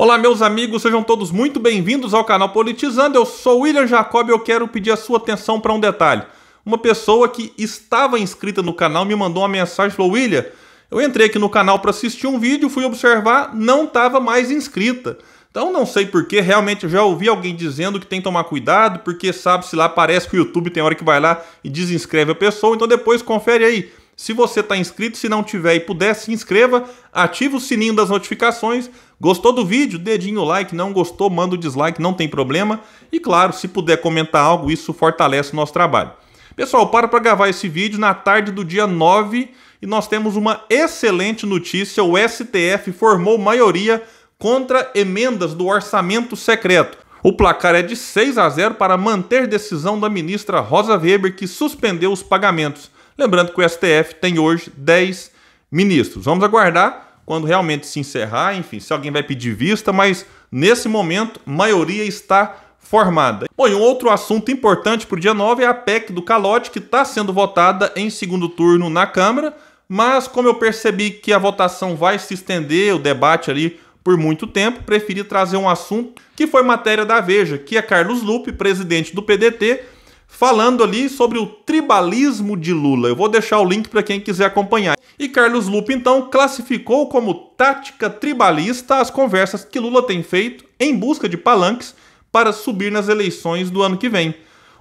Olá, meus amigos, sejam todos muito bem-vindos ao canal Politizando. Eu sou William Jacob e eu quero pedir a sua atenção para um detalhe. Uma pessoa que estava inscrita no canal me mandou uma mensagem falou: William, eu entrei aqui no canal para assistir um vídeo, fui observar, não estava mais inscrita. Então não sei porquê, realmente já ouvi alguém dizendo que tem que tomar cuidado, porque sabe se lá parece que o YouTube tem hora que vai lá e desinscreve a pessoa, então depois confere aí. Se você está inscrito, se não tiver e puder, se inscreva, ative o sininho das notificações. Gostou do vídeo? Dedinho like, não gostou, manda o dislike, não tem problema. E claro, se puder comentar algo, isso fortalece o nosso trabalho. Pessoal, para para gravar esse vídeo na tarde do dia 9 e nós temos uma excelente notícia. O STF formou maioria contra emendas do orçamento secreto. O placar é de 6 a 0 para manter decisão da ministra Rosa Weber, que suspendeu os pagamentos. Lembrando que o STF tem hoje 10 ministros. Vamos aguardar quando realmente se encerrar, enfim, se alguém vai pedir vista, mas nesse momento, maioria está formada. Bom, e um outro assunto importante para o dia 9 é a PEC do calote, que está sendo votada em segundo turno na Câmara, mas como eu percebi que a votação vai se estender, o debate ali por muito tempo, preferi trazer um assunto que foi matéria da Veja, que é Carlos Lupe, presidente do PDT, falando ali sobre o tribalismo de Lula. Eu vou deixar o link para quem quiser acompanhar. E Carlos Lupe, então, classificou como tática tribalista as conversas que Lula tem feito em busca de palanques para subir nas eleições do ano que vem.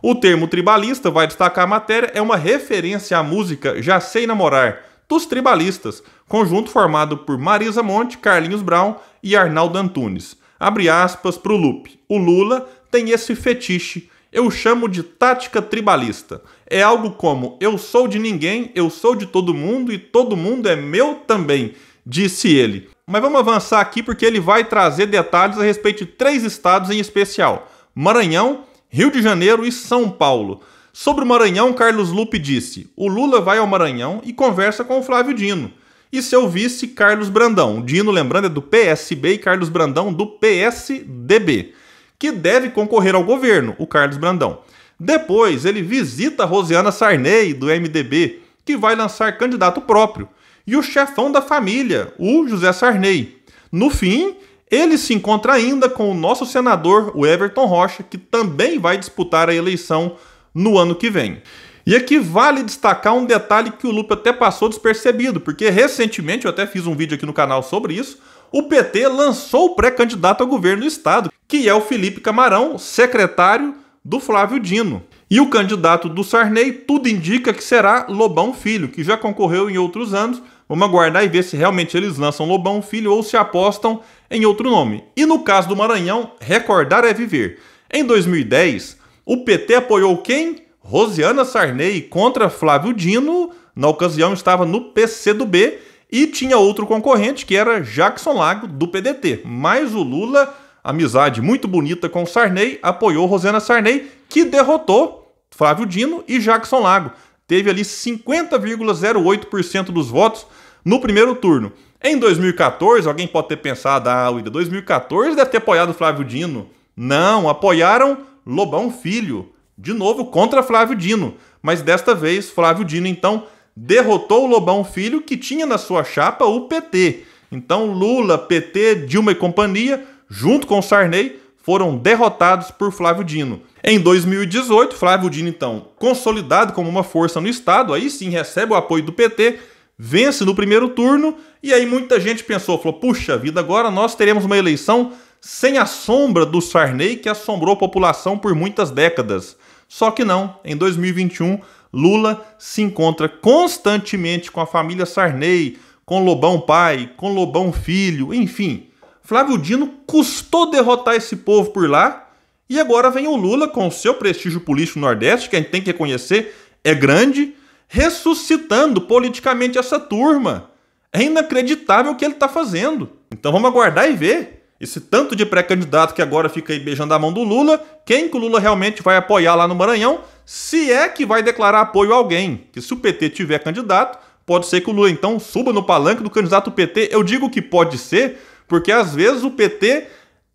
O termo tribalista, vai destacar a matéria, é uma referência à música Já Sei Namorar, dos Tribalistas, conjunto formado por Marisa Monte, Carlinhos Brown e Arnaldo Antunes. Abre aspas para o Lupe. O Lula tem esse fetiche eu chamo de tática tribalista. É algo como: eu sou de ninguém, eu sou de todo mundo e todo mundo é meu também, disse ele. Mas vamos avançar aqui porque ele vai trazer detalhes a respeito de três estados em especial: Maranhão, Rio de Janeiro e São Paulo. Sobre o Maranhão, Carlos Lupe disse: o Lula vai ao Maranhão e conversa com o Flávio Dino. E seu vice, Carlos Brandão. Dino, lembrando, é do PSB e Carlos Brandão do PSDB que deve concorrer ao governo, o Carlos Brandão. Depois, ele visita Rosiana Sarney, do MDB, que vai lançar candidato próprio, e o chefão da família, o José Sarney. No fim, ele se encontra ainda com o nosso senador, o Everton Rocha, que também vai disputar a eleição no ano que vem. E aqui vale destacar um detalhe que o Lupe até passou despercebido, porque recentemente eu até fiz um vídeo aqui no canal sobre isso o PT lançou o pré-candidato ao governo do estado, que é o Felipe Camarão, secretário do Flávio Dino. E o candidato do Sarney, tudo indica que será Lobão Filho, que já concorreu em outros anos. Vamos aguardar e ver se realmente eles lançam Lobão Filho ou se apostam em outro nome. E no caso do Maranhão, recordar é viver. Em 2010, o PT apoiou quem? Rosiana Sarney contra Flávio Dino. Na ocasião estava no PCdoB e tinha outro concorrente que era Jackson Lago, do PDT. Mas o Lula, amizade muito bonita com Sarney, apoiou Rosana Sarney, que derrotou Flávio Dino e Jackson Lago. Teve ali 50,08% dos votos no primeiro turno. Em 2014, alguém pode ter pensado, ah, William, 2014 deve ter apoiado Flávio Dino. Não, apoiaram Lobão Filho, de novo contra Flávio Dino. Mas desta vez, Flávio Dino, então, derrotou o Lobão Filho, que tinha na sua chapa o PT. Então Lula, PT, Dilma e companhia, junto com Sarney, foram derrotados por Flávio Dino. Em 2018, Flávio Dino, então, consolidado como uma força no Estado, aí sim recebe o apoio do PT, vence no primeiro turno, e aí muita gente pensou, falou, puxa vida, agora nós teremos uma eleição sem a sombra do Sarney que assombrou a população por muitas décadas. Só que não, em 2021 Lula se encontra constantemente com a família Sarney, com Lobão pai, com Lobão filho, enfim. Flávio Dino custou derrotar esse povo por lá e agora vem o Lula com o seu prestígio político no Nordeste, que a gente tem que reconhecer, é grande, ressuscitando politicamente essa turma. É inacreditável o que ele está fazendo. Então vamos aguardar e ver esse tanto de pré-candidato que agora fica aí beijando a mão do Lula, quem que o Lula realmente vai apoiar lá no Maranhão, se é que vai declarar apoio a alguém. Que se o PT tiver candidato, pode ser que o Lula então suba no palanque do candidato PT. Eu digo que pode ser, porque às vezes o PT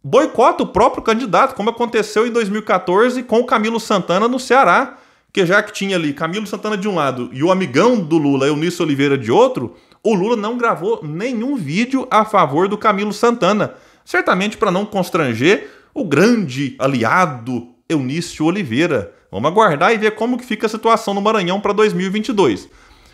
boicota o próprio candidato, como aconteceu em 2014 com o Camilo Santana no Ceará, que já que tinha ali Camilo Santana de um lado e o amigão do Lula, Eunício Oliveira, de outro, o Lula não gravou nenhum vídeo a favor do Camilo Santana certamente para não constranger o grande aliado Eunício Oliveira. Vamos aguardar e ver como que fica a situação no Maranhão para 2022.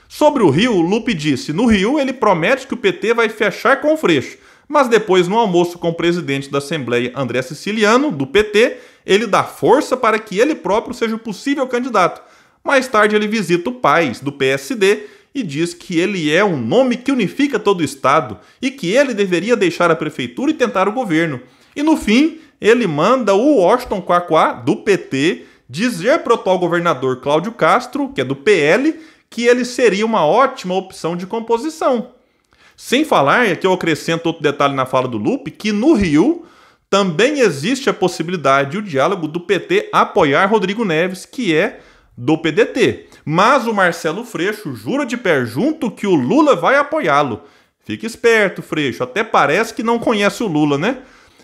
Sobre o Rio, Lupe disse: no Rio ele promete que o PT vai fechar com o Freixo, mas depois, no almoço com o presidente da Assembleia, André Siciliano, do PT, ele dá força para que ele próprio seja o possível candidato. Mais tarde, ele visita o Paz, do PSD, e diz que ele é um nome que unifica todo o Estado e que ele deveria deixar a prefeitura e tentar o governo. E no fim, ele manda o Washington Quaquá, do PT, dizer para o governador Cláudio Castro, que é do PL, que ele seria uma ótima opção de composição. Sem falar, aqui eu acrescento outro detalhe na fala do Lupe, que no Rio também existe a possibilidade e o diálogo do PT apoiar Rodrigo Neves, que é do PDT. Mas o Marcelo Freixo jura de pé junto que o Lula vai apoiá-lo. Fique esperto, Freixo, até parece que não conhece o Lula, né?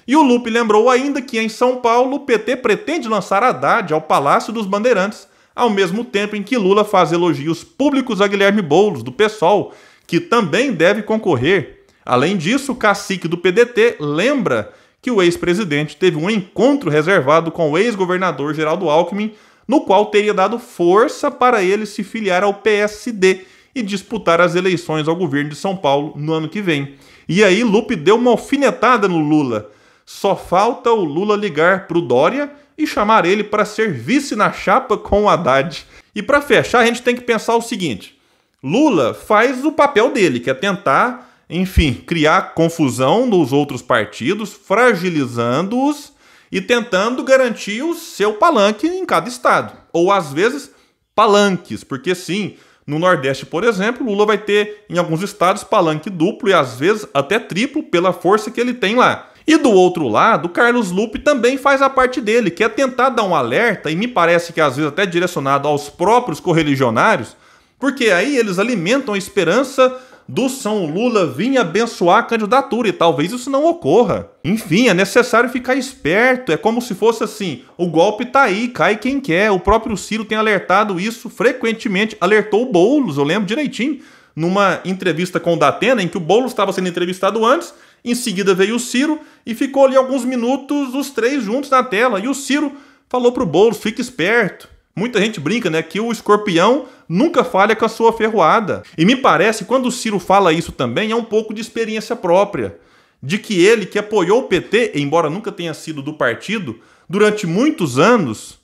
E o Lupe lembrou ainda que em São Paulo o PT pretende lançar Haddad ao Palácio dos Bandeirantes ao mesmo tempo em que Lula faz elogios públicos a Guilherme Boulos, do PSOL, que também deve concorrer. Além disso, o cacique do PDT lembra que o ex-presidente teve um encontro reservado com o ex-governador Geraldo Alckmin, no qual teria dado força para ele se filiar ao PSD e disputar as eleições ao governo de São Paulo no ano que vem. E aí Lupe deu uma alfinetada no Lula. Só falta o Lula ligar para o Dória e chamar ele para ser vice na chapa com o Haddad. E para fechar, a gente tem que pensar o seguinte: Lula faz o papel dele, que é tentar, enfim, criar confusão nos outros partidos, fragilizando-os e tentando garantir o seu palanque em cada estado. Ou às vezes, palanques, porque sim, no Nordeste, por exemplo, Lula vai ter em alguns estados palanque duplo e às vezes até triplo pela força que ele tem lá. E do outro lado, Carlos Lupe também faz a parte dele, que é tentar dar um alerta, e me parece que às vezes até direcionado aos próprios correligionários, porque aí eles alimentam a esperança do São Lula vir abençoar a candidatura, e talvez isso não ocorra. Enfim, é necessário ficar esperto, é como se fosse assim, o golpe tá aí, cai quem quer, o próprio Ciro tem alertado isso frequentemente, alertou o Boulos, eu lembro direitinho, numa entrevista com o Datena, em que o Boulos estava sendo entrevistado antes, em seguida veio o Ciro e ficou ali alguns minutos os três juntos na tela. E o Ciro falou pro Boulos: fique esperto. Muita gente brinca, né, que o escorpião nunca falha com a sua ferroada. E me parece, quando o Ciro fala isso também, é um pouco de experiência própria. De que ele, que apoiou o PT, embora nunca tenha sido do partido, durante muitos anos,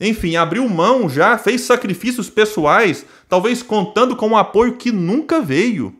enfim, abriu mão já, fez sacrifícios pessoais, talvez contando com um apoio que nunca veio.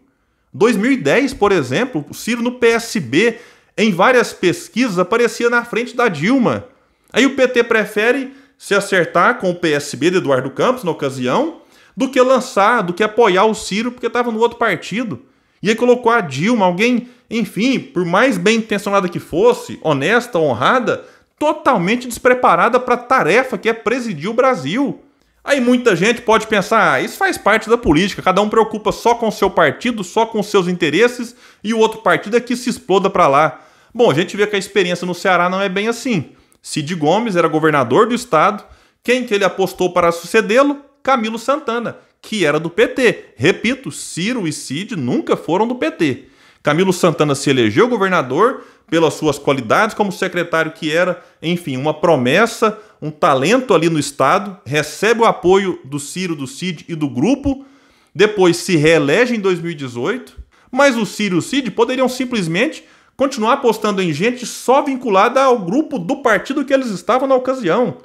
2010, por exemplo, o Ciro no PSB, em várias pesquisas, aparecia na frente da Dilma. Aí o PT prefere se acertar com o PSB de Eduardo Campos na ocasião, do que lançar, do que apoiar o Ciro porque estava no outro partido. E aí colocou a Dilma, alguém, enfim, por mais bem intencionada que fosse, honesta, honrada, totalmente despreparada para a tarefa que é presidir o Brasil. Aí muita gente pode pensar, ah, isso faz parte da política, cada um preocupa só com o seu partido, só com seus interesses, e o outro partido é que se exploda para lá. Bom, a gente vê que a experiência no Ceará não é bem assim. Cid Gomes era governador do estado, quem que ele apostou para sucedê-lo? Camilo Santana, que era do PT. Repito, Ciro e Cid nunca foram do PT. Camilo Santana se elegeu governador pelas suas qualidades como secretário que era, enfim, uma promessa, um talento ali no Estado, recebe o apoio do Ciro, do Cid e do grupo, depois se reelege em 2018, mas o Ciro e o Cid poderiam simplesmente continuar apostando em gente só vinculada ao grupo do partido que eles estavam na ocasião.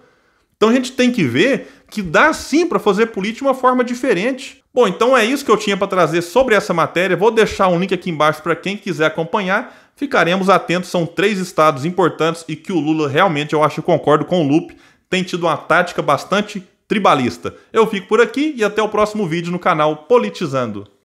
Então a gente tem que ver que dá sim para fazer política de uma forma diferente. Bom, então é isso que eu tinha para trazer sobre essa matéria. Vou deixar um link aqui embaixo para quem quiser acompanhar. Ficaremos atentos, são três estados importantes e que o Lula realmente, eu acho, concordo com o Lupe, tem tido uma tática bastante tribalista. Eu fico por aqui e até o próximo vídeo no canal Politizando.